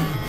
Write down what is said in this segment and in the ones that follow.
Oh,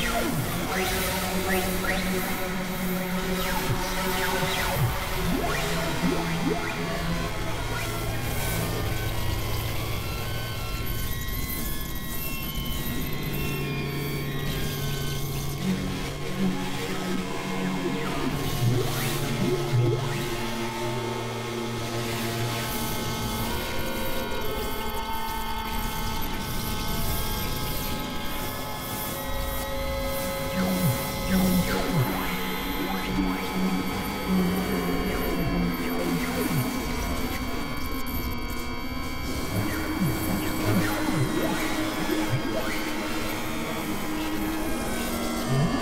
Yeah. Mm-hmm.